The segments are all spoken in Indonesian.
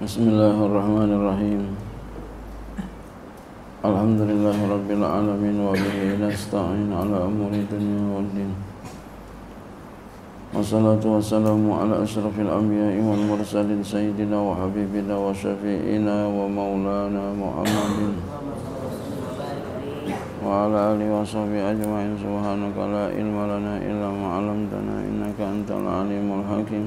بسم الله الرحمن الرحيم الحمد لله رب العالمين وبه نستعين على أمور الدنيا والدين والصلاة والسلام على أشرف الأنبياء والمرسلين سيدنا وحبيبنا وشفيئنا ومولانا محمد وعلى آله وصحبه أجمعين سبحانك لا علم لنا إلا ما علمتنا إنك أنت العليم الحكيم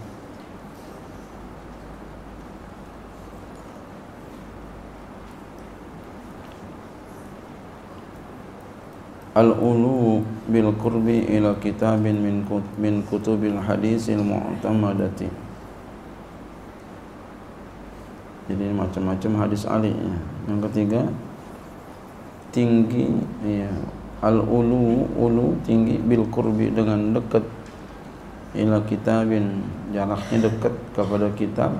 Al-ulu bil qurbi ila kitabin min min kutubil hadisil mu'tamadati. Jadi macam-macam hadis Ali ya. Yang ketiga tinggi ya al-ulu ulu tinggi bil qurbi dengan dekat ila kitabin jaraknya dekat kepada kitab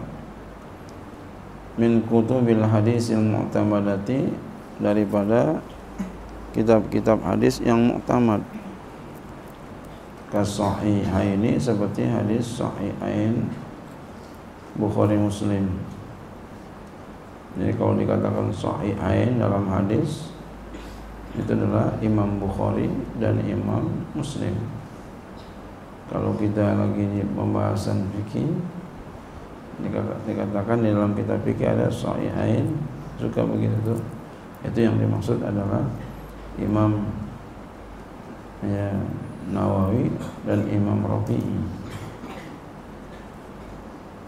min kutubil hadisil mu'tamadati daripada kitab-kitab hadis yang muktamad kasahihaini seperti hadis sahihain Bukhari Muslim. Jadi kalau dikatakan sahihain dalam hadis itu adalah Imam Bukhari dan Imam Muslim. Kalau kita lagi di pembahasan fikih dikatakan di dalam kitab fikih ada sahihain suka begitu itu yang dimaksud adalah Imam ya, Nawawi dan Imam Rafi'i.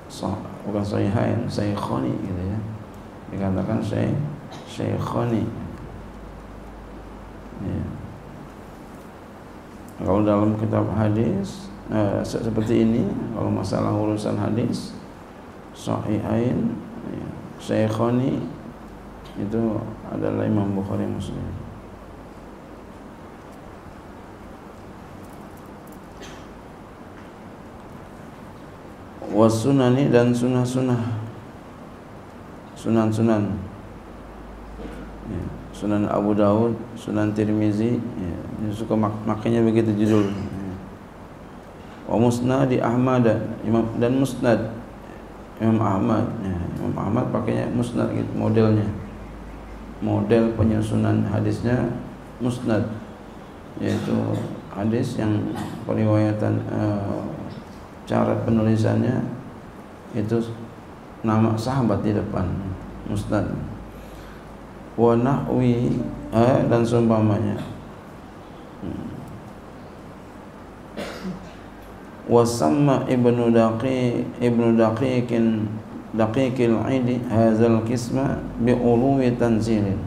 So, bukan Sahihain, Syekhoni gitu ya. Dikatakan Syekh Syekhoni ya. kalau dalam kitab hadis eh, seperti ini kalau masalah urusan hadis Sahihain ya, Syekhoni itu adalah Imam Bukhari Muslim wasunani dan sunnah-sunnah sunan-sunan. Ya, sunan Abu Daud sunan Tirmizi ya, suka mak makanya begitu judul. Ya. wa musnadi Ahmad imam dan musnad. Imam Ahmad ya, Imam Ahmad pakainya musnad gitu modelnya. Model penyusunan hadisnya musnad yaitu hadis yang periwayatan uh, cara penulisannya itu nama sahabat di depan musnad wa nahwi eh, dan seumpamanya. Hmm. wa samma ibnu daqi ibnu daqiqin daqiqil aidi hadzal kisma bi ulumi tanzilin.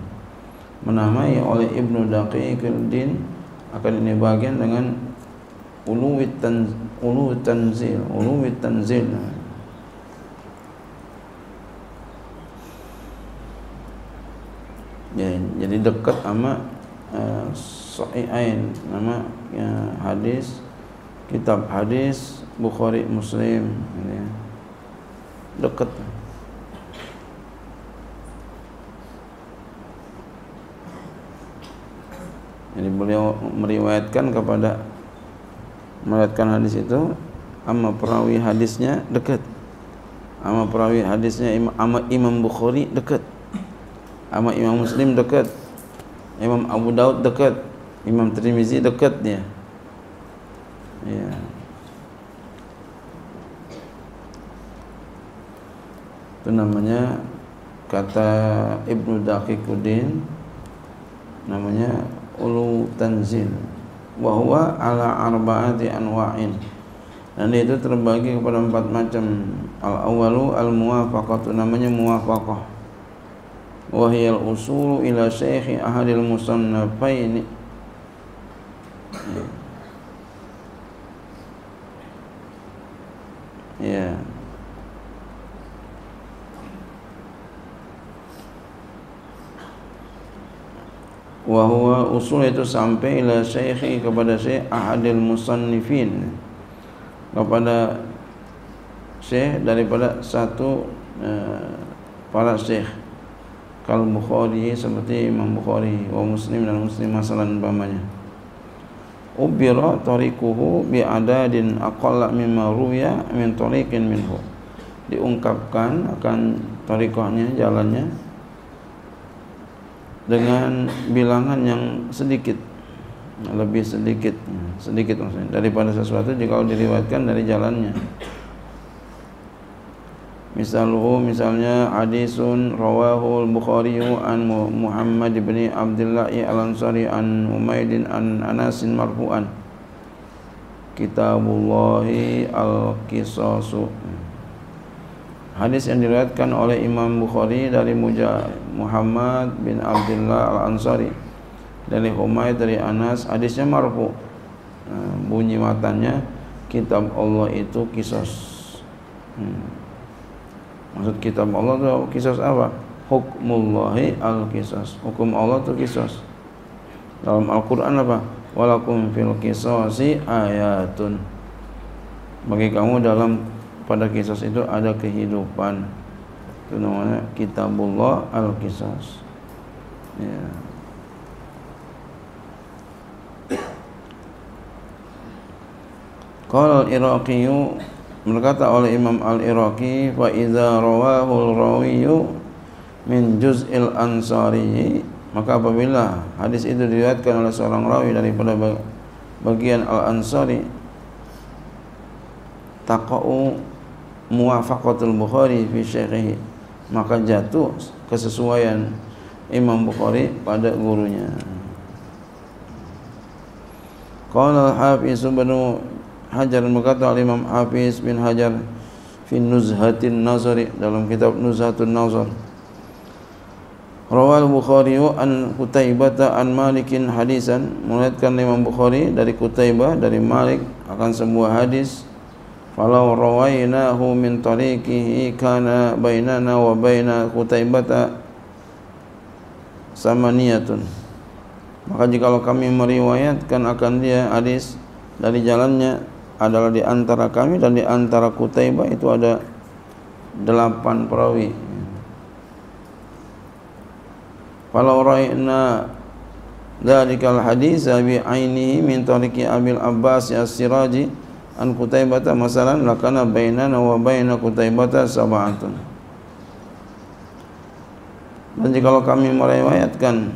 Menamai oleh ibnu daqiqil din akan ini bagian dengan uluwi tan uluwi tanzil uluwi tanzil ya, jadi dekat sama uh, sahihain nama ya, hadis kitab hadis Bukhari Muslim ya. dekat jadi beliau meriwayatkan kepada meriwayatkan hadis itu ama perawi hadisnya dekat. Ama perawi hadisnya ama Imam Bukhari dekat. Ama Imam Muslim dekat. Imam Abu Daud dekat. Imam Tirmizi dekat dia. Ya itu namanya kata Ibnu Daqiquddin namanya ulu tanzil Wahwa ala arba'ati anwa'in. Dan itu terbagi kepada empat macam. Al awalu al muwafaqatu namanya muwafaqah. Wahiyal usulu ila syekhi ahadil musannafaini. Ya wa huwa usul itu sampai ila syekhi kepada syekh ahadil musannifin. Kepada syekh daripada satu uh, para syekh. Kal Bukhari seperti Imam Bukhari wa Muslim dan Muslim masalah umpamanya. Ubira tariquhu bi adadin aqalla mimma ruya min tariqin minhu. Diungkapkan akan tariqahnya jalannya dengan bilangan yang sedikit lebih sedikit sedikit maksudnya. Daripada sesuatu jika diriwayatkan dari jalannya. Misalnya misalnya hadisun rawahu al-Bukhari an Muhammad bin Abdullah al-Ansari an Umaydin an Anasin marfu'an. Kitabullahi al-Qisasu. Hadis yang diriwayatkan oleh Imam Bukhari dari Muhammad bin Abdullah Al-Ansari. Dari Humaid dari Anas hadisnya marfu. Nah, bunyi matanya kitab Allah itu kisos. Hmm. maksud kitab Allah itu kisos apa? Hukmullahi al-kisos. Hukum Allah itu kisos. Dalam Al-Quran apa? Walakum fil kisasi ayatun. Bagi kamu dalam pada kisah itu ada kehidupan itu namanya kitabullah al kisas ya. Qala al-Iraqi berkata oleh Imam al-Iraqi fa idza rawahu al-rawiyyu min juz'il ansari maka apabila hadis itu diriwayatkan oleh seorang rawi daripada bagian al-ansari taqa'u muwafaqatul Bukhari fi syekhihi maka jatuh kesesuaian Imam Bukhari pada gurunya. Qala al-Hafiz bin Hajar berkata Imam Hafiz bin Hajar fi Nuzhatin Nazari dalam kitab Nuzhatun Nazar. Rawal Bukhari an Qutaibah an Malikin hadisan melihatkan Imam Bukhari dari Qutaibah dari Malik akan sebuah hadis rawainahu min tariqihi kana bainana wa baina Qutaibah samaniyatun. Maka jikalau kami meriwayatkan akan dia hadis dari jalannya adalah di antara kami dan di antara Qutaibah itu ada delapan perawi. Falau raina dzalikal hadis bi ainihi min tariqi Abil Abbas as-Siraji an Qutaibata masalan lakana bainana wa baina Qutaibata sab'atun. Dan jikalau kami meriwayatkan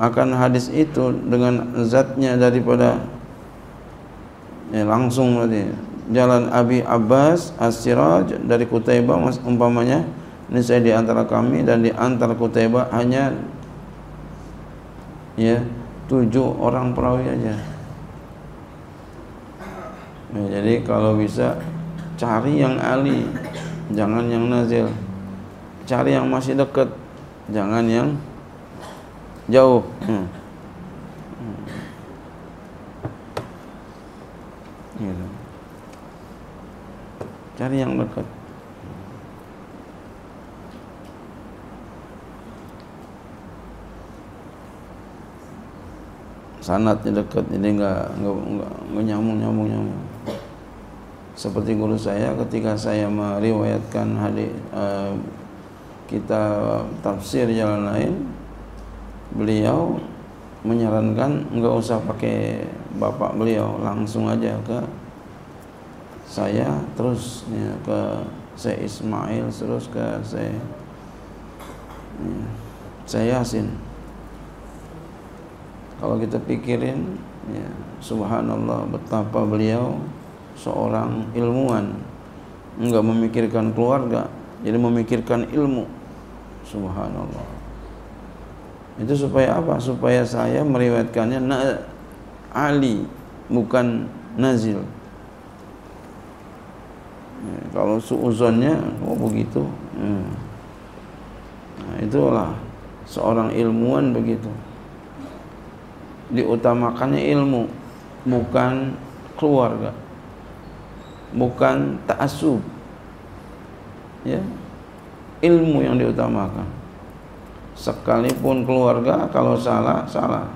akan hadis itu dengan zatnya daripada ya, langsung berarti jalan Abi Abbas As-Siraj dari Qutaibah umpamanya ini saya di antara kami dan di antara Qutaibah hanya ya tujuh orang perawi aja Ya, jadi kalau bisa cari yang ali, jangan yang nazil. Cari yang masih dekat, jangan yang jauh. Hmm. Hmm. Gitu. Cari yang dekat. sanatnya dekat ini enggak enggak enggak, enggak nyambung nyambung nyambung seperti guru saya ketika saya meriwayatkan hadis uh, kita tafsir jalan lain beliau menyarankan enggak usah pakai bapak beliau langsung aja ke saya terus ya, ke saya Ismail terus ke saya ya, saya Yasin. Kalau kita pikirin ya, subhanallah betapa beliau seorang ilmuwan. Enggak memikirkan keluarga jadi memikirkan ilmu. Subhanallah. Itu supaya apa? Supaya saya meriwayatkannya na ali bukan nazil. Ya, kalau suuzonnya oh begitu. Hmm. nah, itulah seorang ilmuwan begitu. Diutamakannya ilmu bukan keluarga bukan ta'assub. Ya. Ilmu yang diutamakan. Sekalipun keluarga kalau salah salah.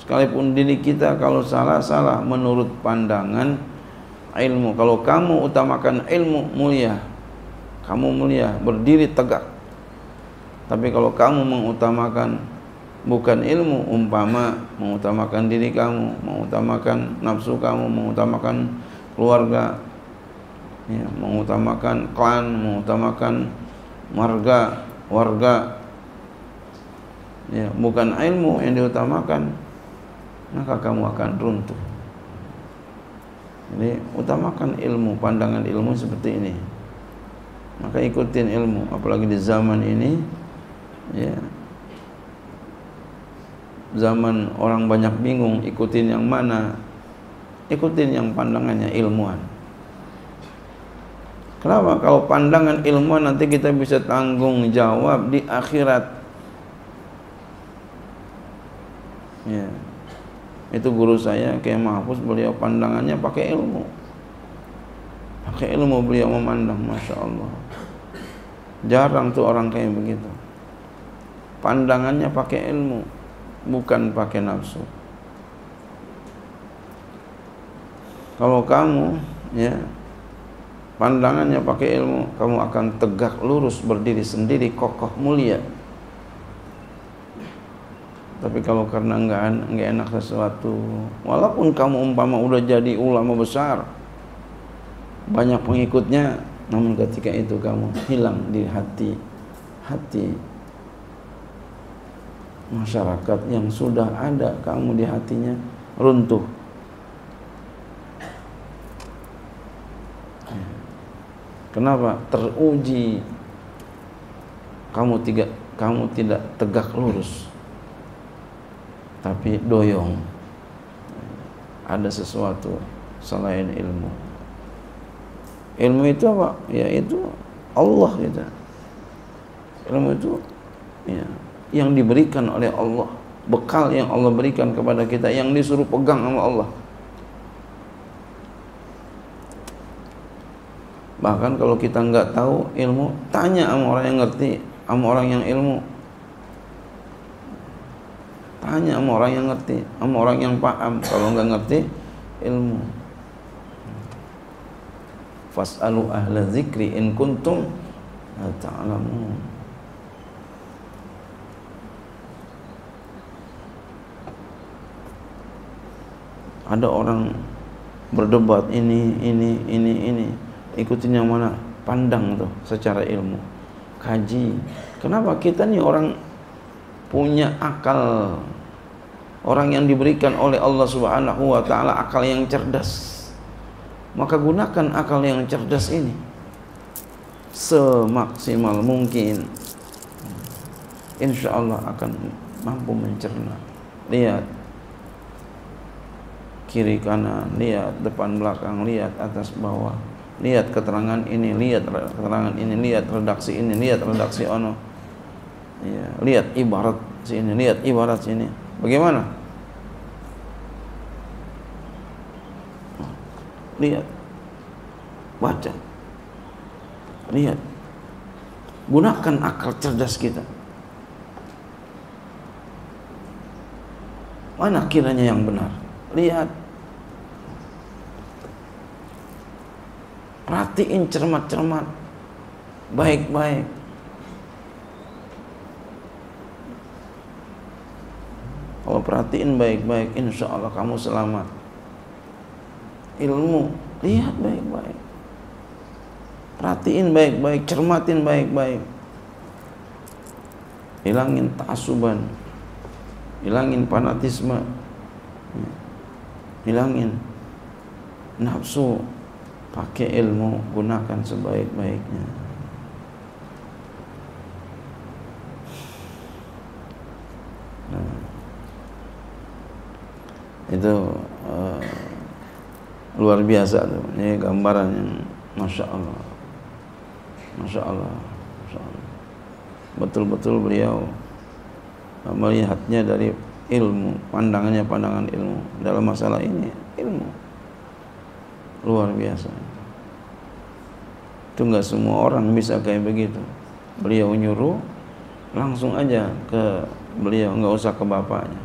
Sekalipun diri kita kalau salah salah. Menurut pandangan ilmu. Kalau kamu utamakan ilmu mulia kamu mulia berdiri tegak. Tapi kalau kamu mengutamakan bukan ilmu umpama mengutamakan diri kamu mengutamakan nafsu kamu mengutamakan keluarga ya, mengutamakan klan, mengutamakan marga, warga, ya, bukan ilmu yang diutamakan, maka kamu akan runtuh. Jadi utamakan ilmu, pandangan ilmu seperti ini. Maka ikutin ilmu, apalagi di zaman ini, ya, zaman orang banyak bingung ikutin yang mana, ikutin yang pandangannya ilmuwan. Kenapa? Kalau pandangan ilmu nanti kita bisa tanggung jawab di akhirat. Ya. Itu guru saya kayak Mahfuz beliau pandangannya pakai ilmu. Pakai ilmu beliau memandang, masya Allah. Jarang tuh orang kayak begitu. Pandangannya pakai ilmu, bukan pakai nafsu. Kalau kamu ya pandangannya pakai ilmu kamu akan tegak lurus berdiri sendiri kokoh mulia. Tapi kalau karena enggak enggak enak sesuatu walaupun kamu umpama udah jadi ulama besar banyak pengikutnya namun ketika itu kamu hilang di hati hati masyarakat yang sudah ada kamu di hatinya runtuh Kenapa? Teruji kamu tidak kamu tidak tegak lurus. Tapi doyong. Ada sesuatu selain ilmu. Ilmu itu apa? Ya itu Allah kita. Ilmu itu ya yang diberikan oleh Allah, bekal yang Allah berikan kepada kita yang disuruh pegang sama Allah. Bahkan kalau kita nggak tahu ilmu, tanya sama orang yang ngerti, sama orang yang ilmu. Tanya sama orang yang ngerti, sama orang yang paham. Kalau nggak ngerti, ilmu. Fas'alu ahla zikri in kuntum ta'lamun. Ada orang berdebat ini, ini, ini, ini ikutin yang mana? Pandang tuh secara ilmu. Kaji. Kenapa? Kita nih orang punya akal. Orang yang diberikan oleh Allah Subhanahu wa taala akal yang cerdas. Maka gunakan akal yang cerdas ini. Semaksimal mungkin. Insya Allah akan mampu mencerna. Lihat. Kiri kanan lihat. Depan belakang lihat. Atas bawah lihat keterangan ini, lihat keterangan ini, lihat redaksi ini, lihat redaksi ono. Ya, lihat ibarat sini, lihat ibarat sini. Bagaimana? Lihat. Baca. Lihat. Gunakan akal cerdas kita. Mana kiranya yang benar? Lihat Perhatiin cermat-cermat. Baik-baik. Kalau perhatiin baik-baik, insya Allah kamu selamat. Ilmu, lihat baik-baik. Perhatiin baik-baik, cermatin baik-baik. Hilangin taasuban. Hilangin fanatisme. Hilangin nafsu pakai ilmu gunakan sebaik-baiknya. Nah, itu uh, luar biasa tuh. Ini gambaran yang masya Allah. Masya Allah betul-betul beliau melihatnya dari ilmu pandangannya pandangan ilmu. Dalam masalah ini ilmu luar biasa. Itu nggak semua orang bisa kayak begitu. Beliau nyuruh langsung aja ke beliau nggak usah ke bapaknya.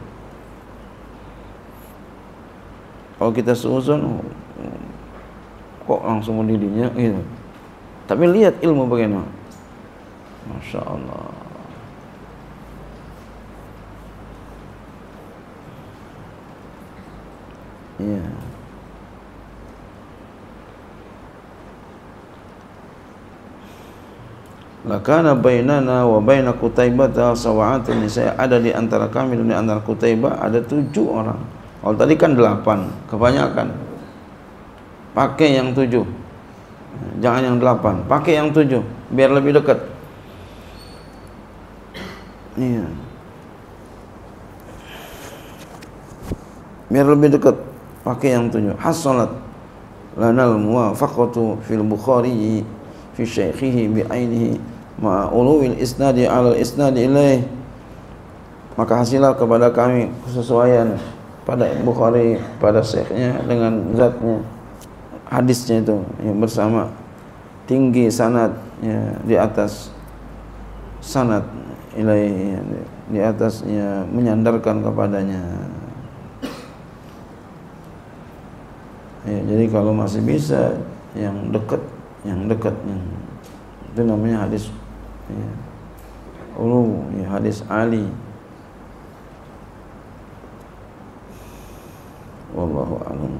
Kalau kita seuzon kok langsung mendidinya gitu. Tapi lihat ilmu bagaimana. Masya Allah. Yeah. Lakana bainana wa baina Kutaibah sawa'atun saya ada di antara kami dan di antara Kutaibah ada tujuh orang. Kalau tadi kan delapan, kebanyakan. Pakai yang tujuh. Jangan yang delapan, pakai yang tujuh biar lebih dekat. Iya. Biar lebih dekat, pakai yang tujuh. Hasalat lanal muwafaqatu fil Bukhari fi syaikhihi bi ainihi ma ulul isnadi ala isnadi ilaih. Maka hasillah kepada kami kesesuaian pada Bukhari pada syekhnya dengan zatnya hadisnya itu yang bersama. Tinggi sanad ya, di atas sanad ilaih ya, di atasnya menyandarkan kepadanya. Ya, jadi kalau masih bisa yang dekat yang dekat yang itu namanya hadis ya, ulu ya hadis Ali. Wallahu a'lam